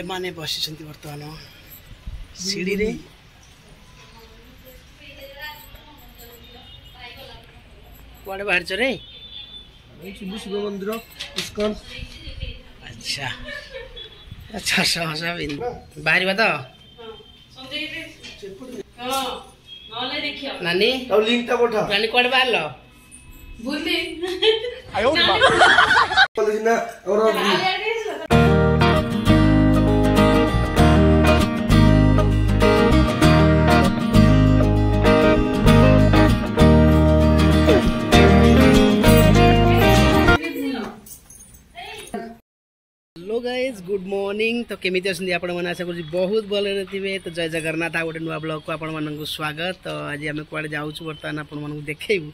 ଏମାନେ ବସିଛନ୍ତି ବର୍ତ୍ତମାନ ଶିଢ଼ିରେ କୁଆଡ଼େ ବାହାରିଛ ରେ ଶିବ ମନ୍ଦିର ଇସ୍କନ ଆଚ୍ଛା ଛସ ହସ ବାହାରିବା ତ ନାନୀ ନାନୀ କୁଆଡ଼େ ବାହାରିଲ ବୁଲି মর্নিং তো কেমিতি অনেক আপনার আশা করছি বহুত ভালো থাকবে তো জয় জগন্নাথ আউ গোটে নূয়া ব্লগক আপনার স্বাগত তো আজ আমি কুয়াড়ে যাচ্ছু বর্তমানে আপনার দেখবু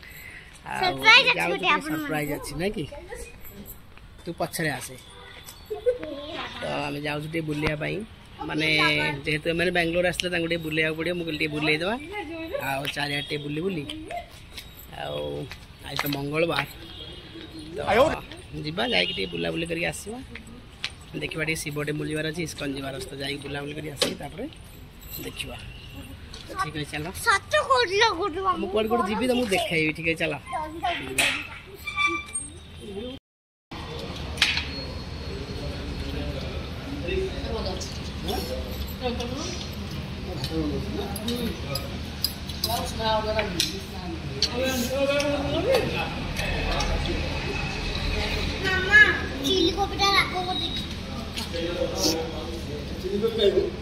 সরপ্রাইজ আছে না কি তু পছরে আসে তো আমি যাচ্ছু টিকে বুলিয়া মানে যেহেতু এমনি ব্যাঙ্গালোর আসলে তাকে টিকে বুলাইয়া পড়ে মু টিকে বুলাই দেওয়া আও চারিআড টিকে বুলি বুলি আও আজ তো মঙ্গলবার তো যা যাই টিকে বুলাবুলি করি আসবা ଦେଖିବା ଟିକେ ଶିବଟେ ବୁଲିବାର ଅଛି ଇସ୍କନ ଯିବାର ଅଛି ତ ଯାଇକି ବୁଲାବୁଲି କରି ଆସିକି ତାପରେ ଦେଖିବା ଠିକ୍ ଅଛି ଚାଲ ମୁଁ କୁଆଡ଼େ କୁଆଡ଼େ ଯିବି ତ ମୁଁ ଦେଖାଇବି ଠିକ୍ ଅଛି ଚାଲ মামা চিলি কপিটা রাখো দেখি 네, 이거 빼고.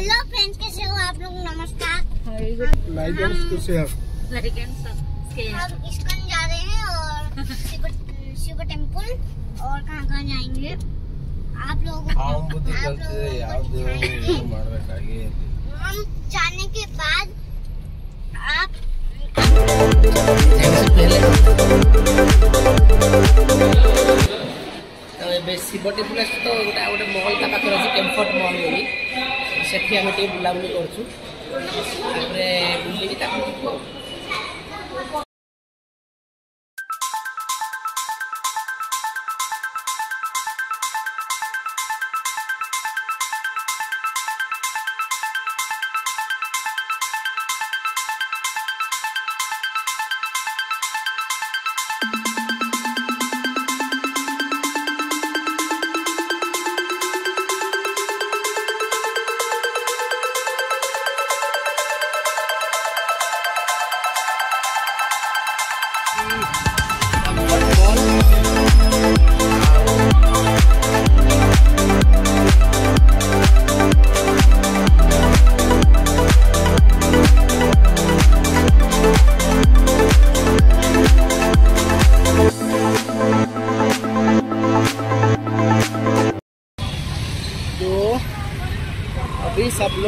हेलो फ्रेंड्स कैसे हो आप लोग नमस्कार like and subscribe like and subscribe हम इस्कन जा रहे हैं और शिव शिव और कहां-कहां जाएंगे आप लोगों को आप लोगों हम जाने के बाद आप ଶିବ ଟେମ୍ପଲ୍ ଆସିଛି ତ ସେଠି ଆମେ ଟିକେ ବୁଲାବୁଲି କରୁଛୁ ତାପରେ ବୁଲିକି ତାକୁ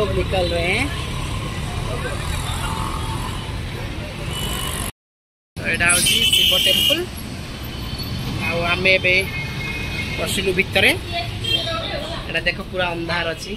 लोग निकल रहे हैं शिव टेम्पल आम ए पशिलु भितर एटा देख पूरा अंधार अच्छी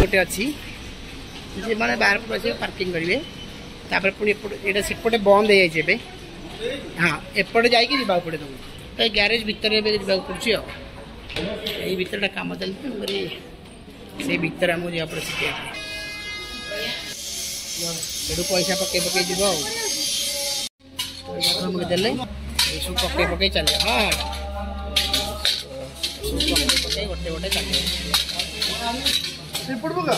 ଗୋଟେ ଅଛି ସେମାନେ ବାହାର ପଟୁ ଆସିବେ ପାର୍କିଂ କରିବେ ତାପରେ ପୁଣି ଏପଟେ ଏଇଟା ସେପଟେ ବନ୍ଦ ହେଇଯାଇଛି ଏବେ ହଁ ଏପଟେ ଯାଇକି ଯିବାକୁ ପଡ଼େ ତୁମକୁ ତ ଏ ଗ୍ୟାରେଜ୍ ଭିତରେ ଏବେ ଯିବାକୁ ପଡ଼ୁଛି ଆଉ ଏଇ ଭିତରେଟା କାମ ଚାଲିଛି ତେଣୁକରି ସେଇ ଭିତରେ ଆମକୁ ଯିବାକୁ ପଡ଼େ ଶିଖିବା ପାଇଁ ସେଠୁ ପଇସା ପକେଇ ପକେଇ ଯିବ ଆଉ ଆମକୁ ଦେଲେ ଏସବୁ ପକେଇ ପକେଇ ଚାଲିବ ହଁ ପକେଇ ଗୋଟେ ଗୋଟେ ଚାଲିବ ¿Sí, por favor.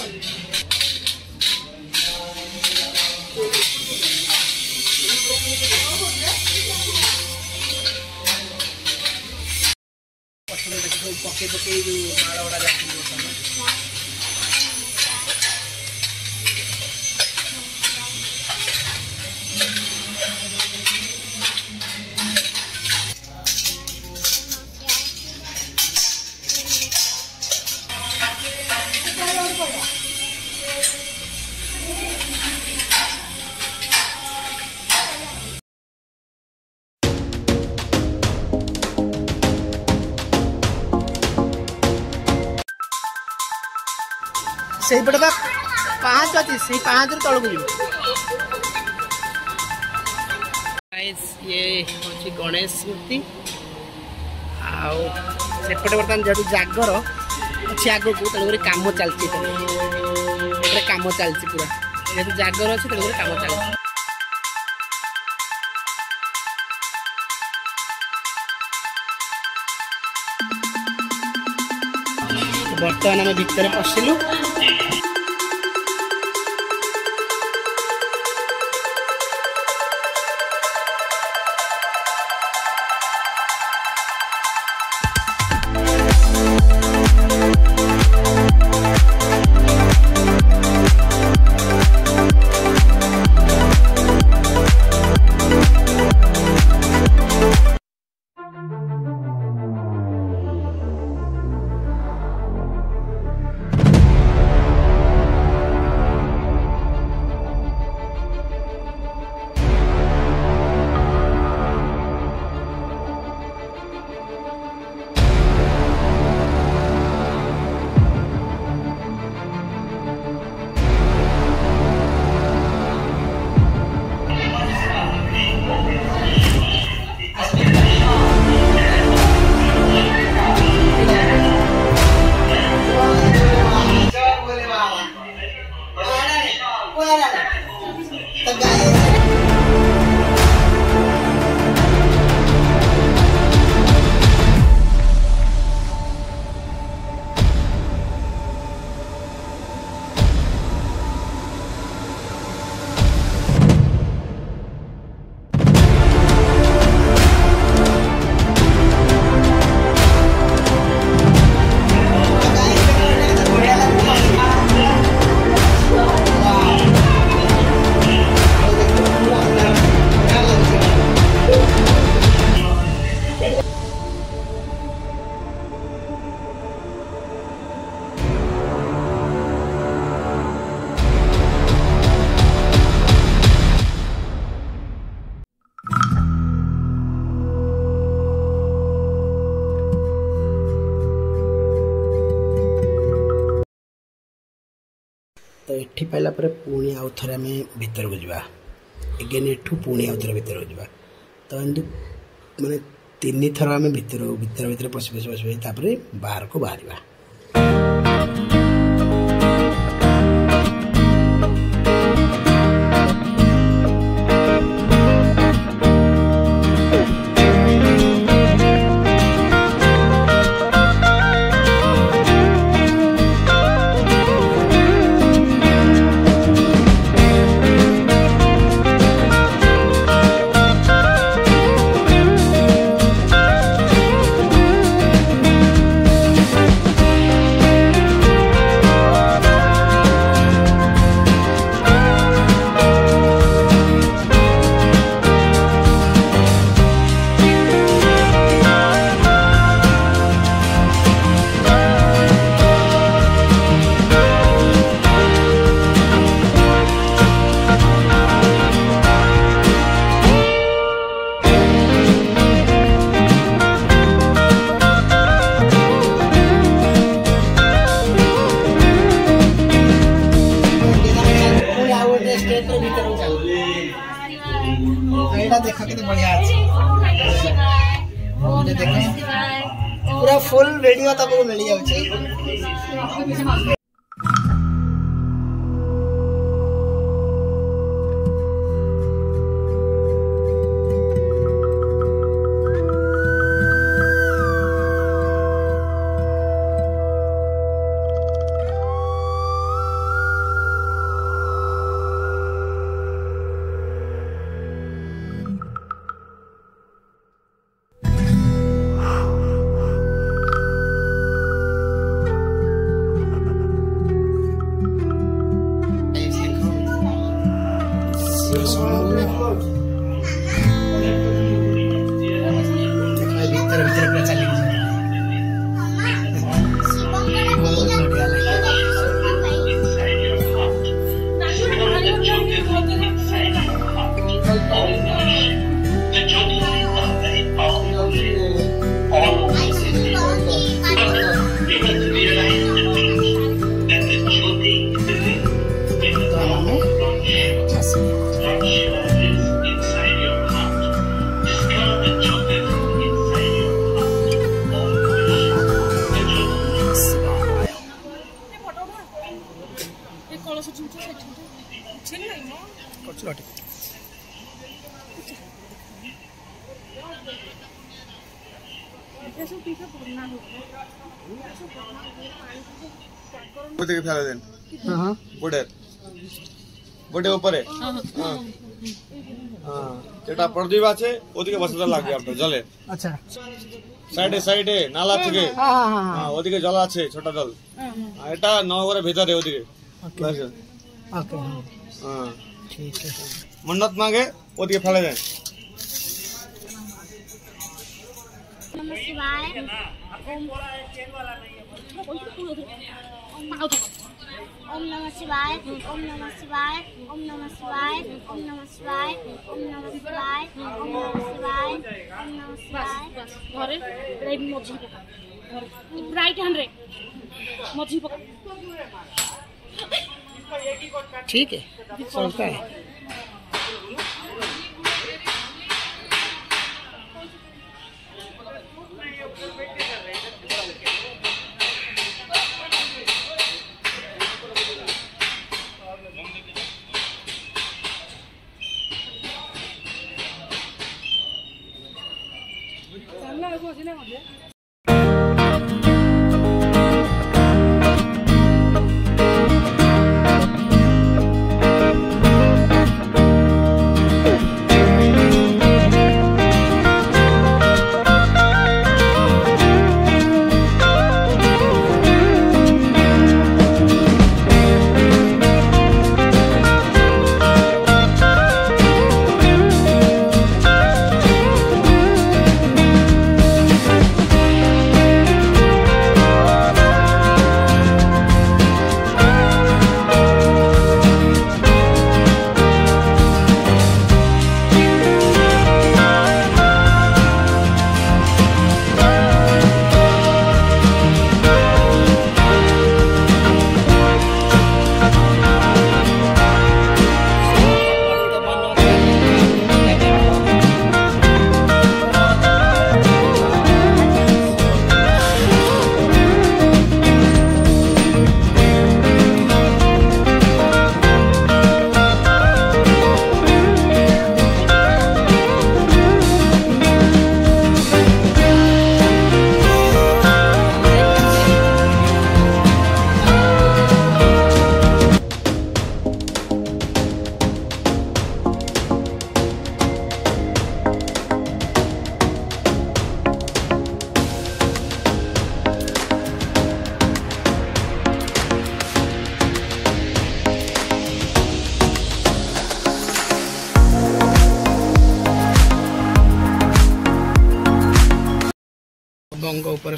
ସେଇପଟେ ବା ପାହାଚ ଅଛି ସେଇ ପାହାଚରୁ ତଳକୁ ଯିବ ଇଏ ହେଉଛି ଗଣେଶ ମୂର୍ତ୍ତି ଆଉ ସେପଟେ ବର୍ତ୍ତମାନ ଯେହେତୁ ଜାଗର ଅଛି ଆଗକୁ ତେଣୁକରି କାମ ଚାଲିଛି ଏପଟେ କାମ ଚାଲିଛି ପୁରା ଯେହେତୁ ଜାଗର ଅଛି ତେଣୁକରି କାମ ଚାଲିଛି ବର୍ତ୍ତମାନ ଆମେ ଭିତରେ ପଶିଲୁ ଫିଟିପାରିଲା ପରେ ପୁଣି ଆଉ ଥରେ ଆମେ ଭିତରକୁ ଯିବା ଏଗେନ୍ ଏଠୁ ପୁଣି ଆଉ ଥରେ ଭିତରକୁ ଯିବା ତ ଏମିତି ମାନେ ତିନିଥର ଆମେ ଭିତରକୁ ଭିତର ଭିତରେ ପଶି ପଶି ପଶି ପଶି ତାପରେ ବାହାରକୁ ବାହାରିବା बढ़िया पूरा फुल वीडियो तब मिली হ্যাঁ। হ্যাঁ। হ্যাঁ। আছে ওদিকে লাগবে আপনার আচ্ছা। সাইডে সাইডে নালা থেকে ওদিকে জল আছে ছোট জল এটা নগরের ভেতরে ওদিকে ওকে ঠিক আছে মন্নত মাগে ওদিকে ফেলে দেন ওম নম শিবায় ওম নম শিবায় ওম নম শিবায় ওম নম শিবায় ওম নম শিবায় ওম নম শিবায় ওম নম শিবায় ঘরে এই মজি পকা রাইট হ্যান্ড মজি পকা ठीक है चलता है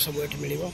ସବୁଏଠି ମିଳିବ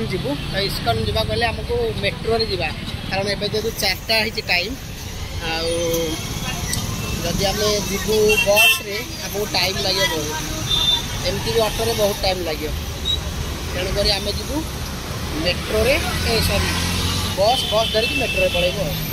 इस्कन जी इस्कन जावा कहे आमको मेट्रो जावा कारण ए चारटा हो टाइम आदि आम जी बस आपको टाइम लगे बहुत एमती भी अटोरे बहुत टाइम लगे तेणुक आम जी मेट्रो सरी बस बस धरिकी मेट्रो पड़े